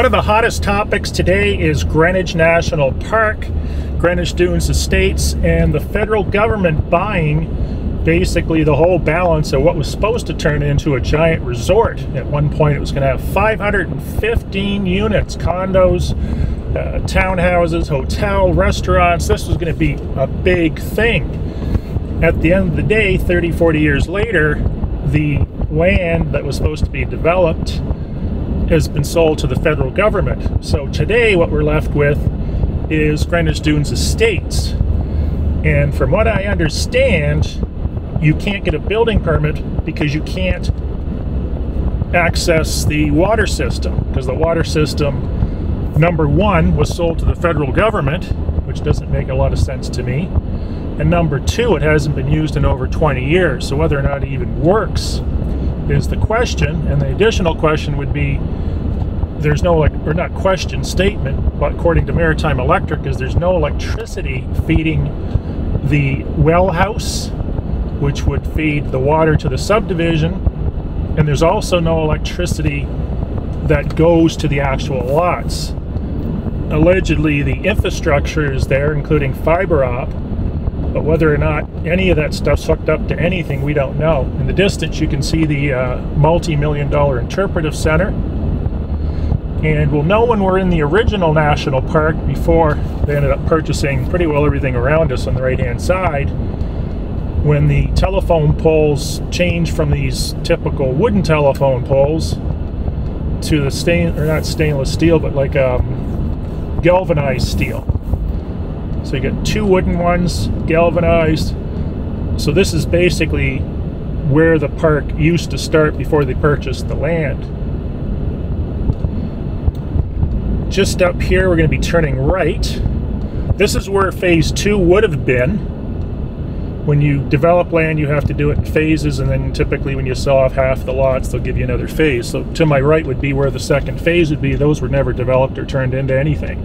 One of the hottest topics today is Greenwich National Park, Greenwich Dunes Estates, and the federal government buying basically the whole balance of what was supposed to turn into a giant resort. At one point, it was going to have 515 units, condos, uh, townhouses, hotel, restaurants. This was going to be a big thing. At the end of the day, 30, 40 years later, the land that was supposed to be developed has been sold to the federal government. So today, what we're left with is Greenwich Dunes Estates. And from what I understand, you can't get a building permit because you can't access the water system because the water system, number one, was sold to the federal government, which doesn't make a lot of sense to me. And number two, it hasn't been used in over 20 years. So whether or not it even works is the question. And the additional question would be there's no like or not question statement but according to maritime electric is there's no electricity feeding the well house which would feed the water to the subdivision and there's also no electricity that goes to the actual lots allegedly the infrastructure is there including fiber op but whether or not any of that stuff's hooked up to anything we don't know. In the distance you can see the uh, multi-million dollar interpretive center. And we'll know when we're in the original national park before they ended up purchasing pretty well everything around us on the right hand side. When the telephone poles change from these typical wooden telephone poles to the stain or not stainless steel but like um, galvanized steel so you get two wooden ones galvanized so this is basically where the park used to start before they purchased the land just up here, we're going to be turning right. This is where phase two would have been. When you develop land, you have to do it in phases, and then typically when you sell off half the lots, they'll give you another phase. So to my right would be where the second phase would be. Those were never developed or turned into anything.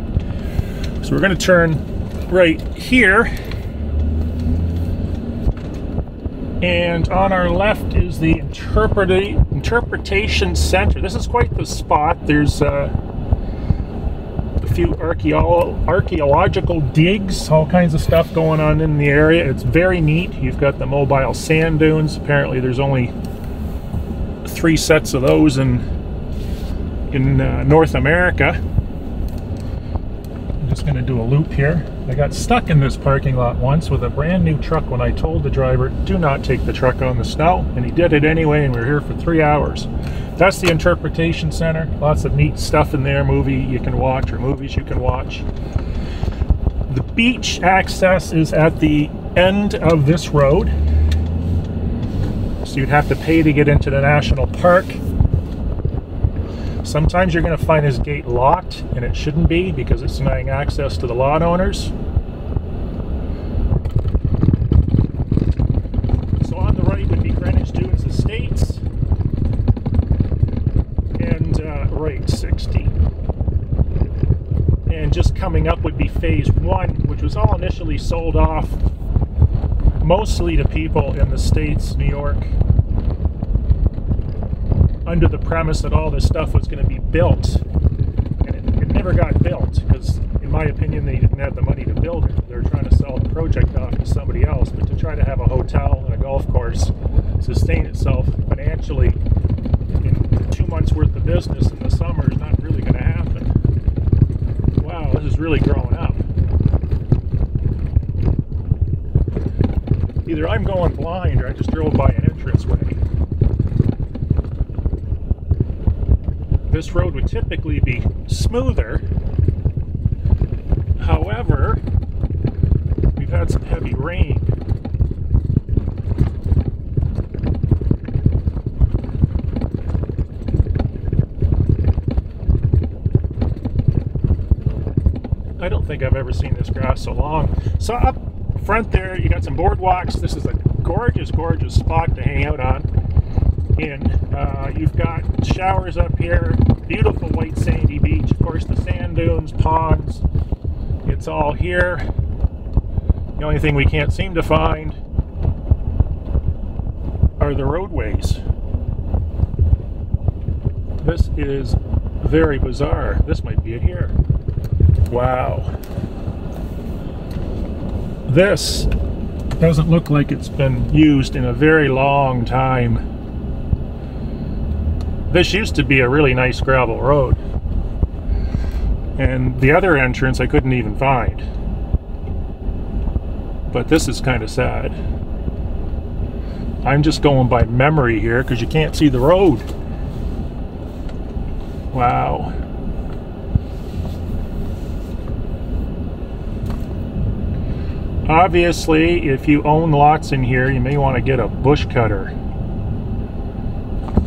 So we're going to turn right here. And on our left is the Interpretation Center. This is quite the spot. There's uh, few archeolo archaeological digs, all kinds of stuff going on in the area. It's very neat. You've got the mobile sand dunes. Apparently, there's only three sets of those in in uh, North America. Just going to do a loop here. I got stuck in this parking lot once with a brand new truck when I told the driver, do not take the truck on the snow, and he did it anyway, and we were here for three hours. That's the interpretation center. Lots of neat stuff in there movie you can watch or movies you can watch. The beach access is at the end of this road so you'd have to pay to get into the national park sometimes you're going to find this gate locked and it shouldn't be because it's denying access to the lot owners So on the right would be Greenwich Dunes Estates, and uh, right 60. And just coming up would be phase one, which was all initially sold off mostly to people in the States, New York, under the premise that all this stuff was going to be built. And it, it never got built because, in my opinion, they didn't have the money to build it. They were trying to sell the project off to somebody else, but to try to have a hotel and a golf course sustain itself financially in two months worth of business in the summer is not really going to happen Wow, this is really growing up. Either I'm going blind or I just drove by an entranceway. This road would typically be smoother. However, we've had some heavy rain I don't think I've ever seen this grass so long. So up front there, you got some boardwalks. This is a gorgeous, gorgeous spot to hang out on. And uh, you've got showers up here, beautiful white sandy beach. Of course, the sand dunes, ponds. It's all here. The only thing we can't seem to find are the roadways. This is Very bizarre. This might be it here. Wow. This doesn't look like it's been used in a very long time. This used to be a really nice gravel road. And the other entrance I couldn't even find. But this is kind of sad. I'm just going by memory here because you can't see the road. Wow. Obviously, if you own lots in here, you may want to get a bush cutter.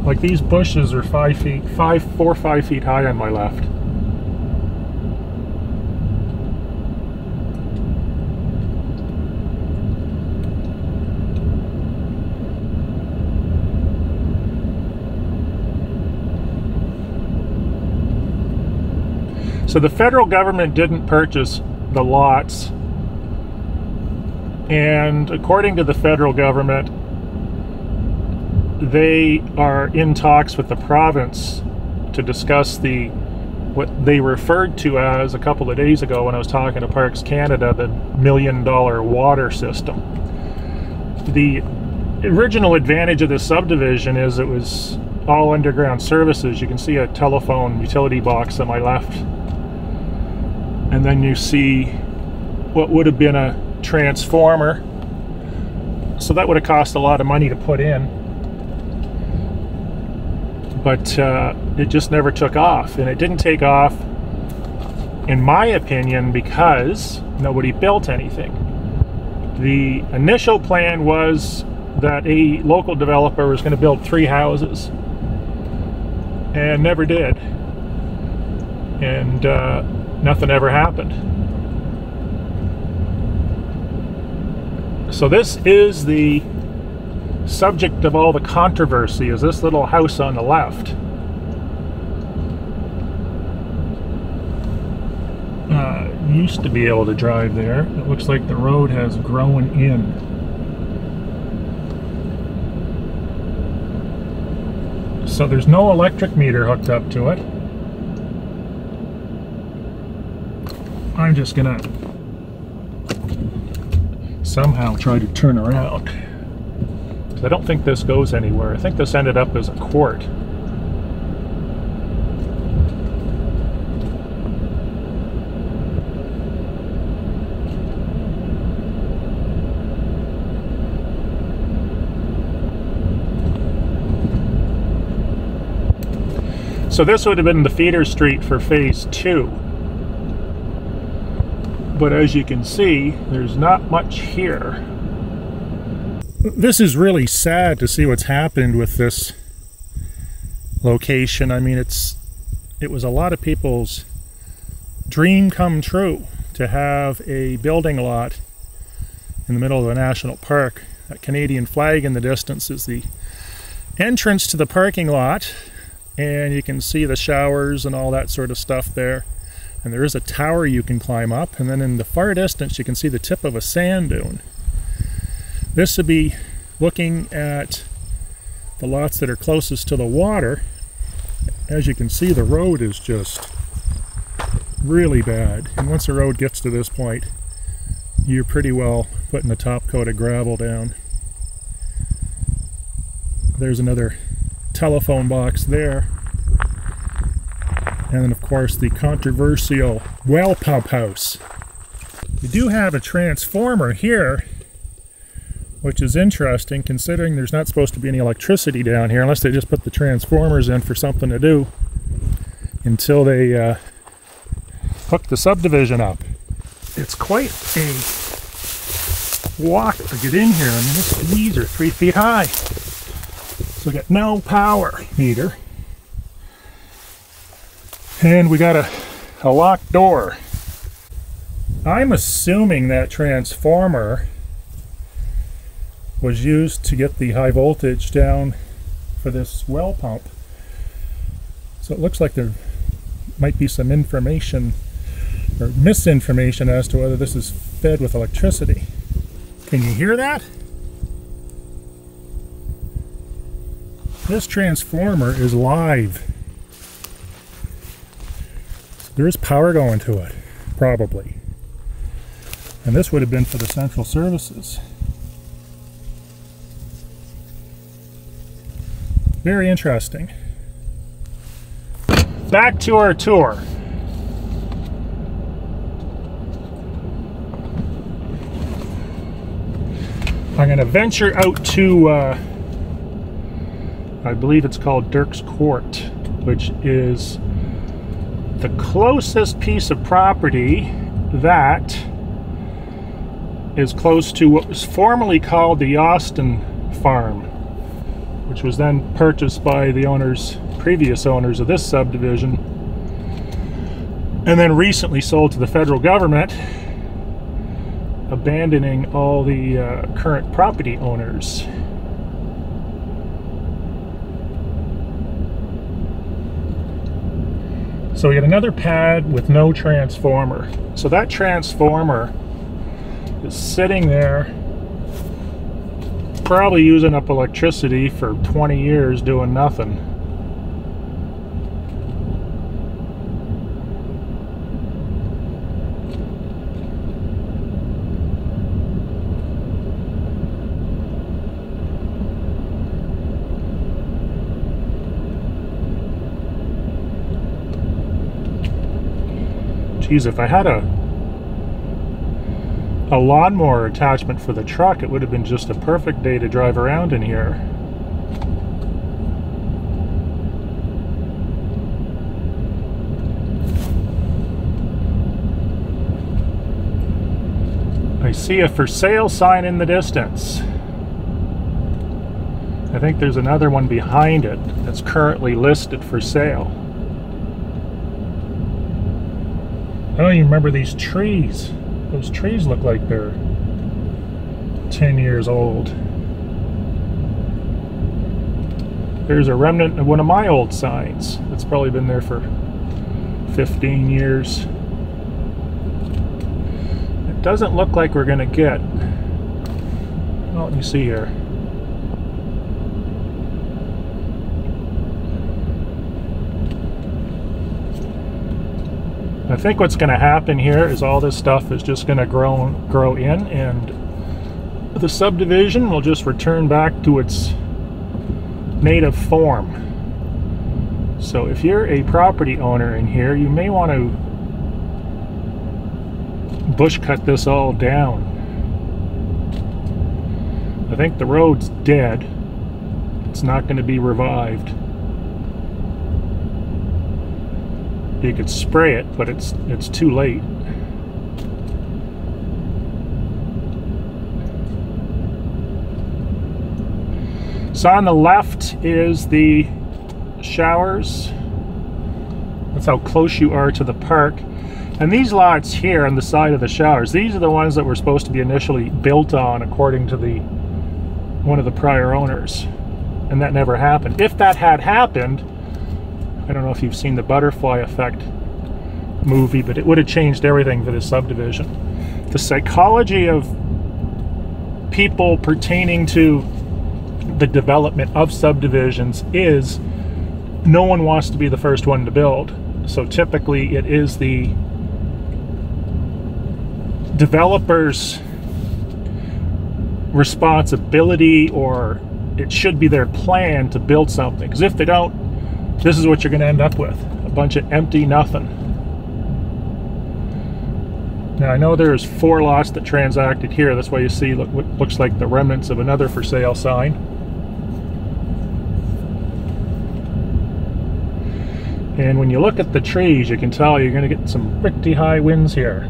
Like these bushes are five feet, five, four, five feet high on my left. So the federal government didn't purchase the lots. And according to the federal government, they are in talks with the province to discuss the what they referred to as a couple of days ago when I was talking to Parks Canada the million dollar water system. The original advantage of this subdivision is it was all underground services. You can see a telephone utility box on my left and then you see what would have been a transformer so that would have cost a lot of money to put in but uh, it just never took off. And it didn't take off in my opinion because nobody built anything. The initial plan was that a local developer was going to build three houses and never did. And uh, nothing ever happened. So this is the subject of all the controversy is this little house on the left. Uh, used to be able to drive there. It looks like the road has grown in. So there's no electric meter hooked up to it. I'm just gonna somehow try to turn around. I don't think this goes anywhere. I think this ended up as a court. So this would have been the feeder street for phase two but as you can see, there's not much here. This is really sad to see what's happened with this location. I mean, it's it was a lot of people's dream come true to have a building lot in the middle of a national park. That Canadian flag in the distance is the entrance to the parking lot, and you can see the showers and all that sort of stuff there and there is a tower you can climb up and then in the far distance you can see the tip of a sand dune this would be looking at the lots that are closest to the water. As you can see the road is just really bad. And once the road gets to this point you're pretty well putting the top coat of gravel down. There's another telephone box there. And then of course the controversial well pump house. We do have a transformer here, which is interesting considering there's not supposed to be any electricity down here unless they just put the transformers in for something to do until they uh, hook the subdivision up. It's quite a walk to get in here. I mean, these are three feet high. So we got no power meter. And we got a, a locked door. I'm assuming that transformer was used to get the high voltage down for this well pump. So it looks like there might be some information or misinformation as to whether this is fed with electricity. Can you hear that? This transformer is live. there is power going to it, probably. And this would have been for the central services. Very interesting. Back to our tour. I'm going to venture out to, uh, I believe it's called Dirk's Court, which is the closest piece of property that is close to what was formerly called the Austin Farm, which was then purchased by the owners, previous owners of this subdivision, and then recently sold to the federal government, abandoning all the uh, current property owners. So we get another pad with no transformer. So that transformer is sitting there probably using up electricity for 20 years doing nothing. Geez, if I had a a lawnmower attachment for the truck, it would have been just a perfect day to drive around in here. I see a for sale sign in the distance. I think there's another one behind it that's currently listed for sale. I don't even remember these trees. Those trees look like they're 10 years old. There's a remnant of one of my old signs. It's probably been there for 15 years. It doesn't look like we're going to get... Well, let me see here. I think what's going to happen here is all this stuff is just going to grow grow in and the subdivision will just return back to its native form. So if you're a property owner in here, you may want to bush cut this all down. I think the road's dead. It's not going to be revived. You could spray it, but it's it's too late. So on the left is the showers. That's how close you are to the park. And these lots here on the side of the showers, these are the ones that were supposed to be initially built on according to the one of the prior owners. And that never happened. If that had happened, I don't know if you've seen the Butterfly Effect movie, but it would have changed everything for this subdivision. The psychology of people pertaining to the development of subdivisions is no one wants to be the first one to build. So typically it is the developer's responsibility or it should be their plan to build something. Because if they don't this is what you're going to end up with a bunch of empty nothing. Now I know there's four lots that transacted here. That's why you see look, what looks like the remnants of another for sale sign. And when you look at the trees, you can tell you're going to get some pretty high winds here.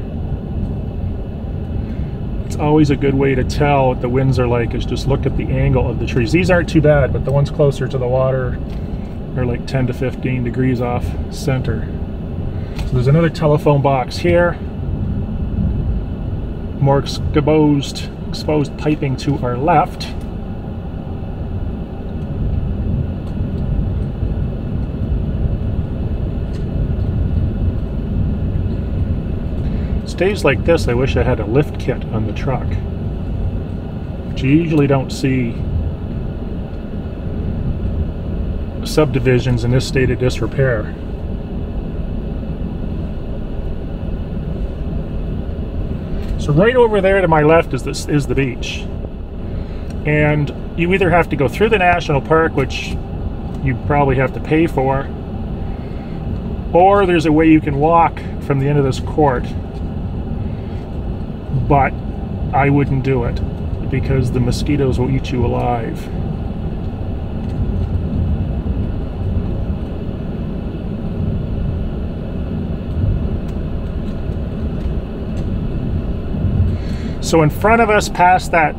It's always a good way to tell what the winds are like is just look at the angle of the trees. These aren't too bad, but the ones closer to the water they're like 10 to 15 degrees off center. So there's another telephone box here. More exposed, exposed piping to our left. Stays like this, I wish I had a lift kit on the truck. Which you usually don't see subdivisions in this state of disrepair. So right over there to my left is this is the beach. And you either have to go through the national park, which you probably have to pay for, or there's a way you can walk from the end of this court. But I wouldn't do it because the mosquitoes will eat you alive. So in front of us, past that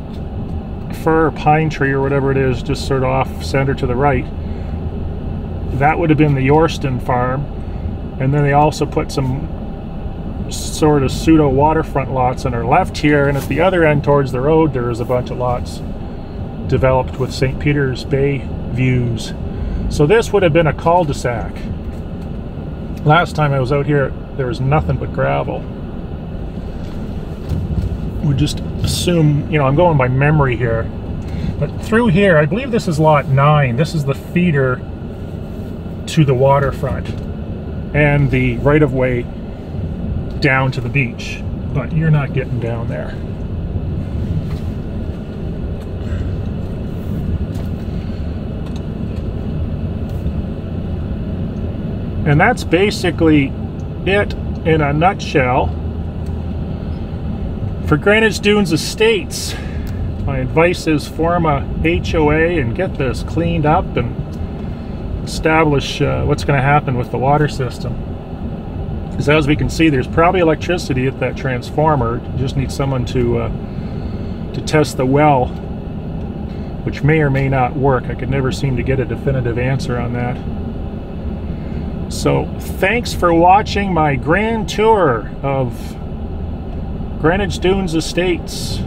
fir pine tree or whatever it is, just sort of off center to the right, that would have been the Yorston farm. And then they also put some sort of pseudo waterfront lots on our left here. And at the other end towards the road, there's a bunch of lots developed with St. Peter's Bay views. So this would have been a cul-de-sac. Last time I was out here, there was nothing but gravel would just assume, you know, I'm going by memory here. But through here, I believe this is lot 9. This is the feeder to the waterfront and the right-of-way down to the beach. But you're not getting down there. And that's basically it in a nutshell. For Greenwich Dunes Estates, my advice is form a HOA and get this cleaned up and establish uh, what's going to happen with the water system. Because as we can see, there's probably electricity at that transformer. You just need someone to uh, to test the well, which may or may not work. I could never seem to get a definitive answer on that. So thanks for watching my grand tour of Greenwich Dunes Estates.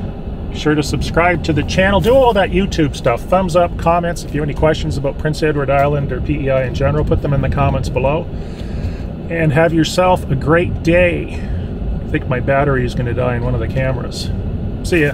Be sure to subscribe to the channel. Do all that YouTube stuff. Thumbs up, comments. If you have any questions about Prince Edward Island or PEI in general, put them in the comments below. And have yourself a great day. I think my battery is going to die in one of the cameras. See ya.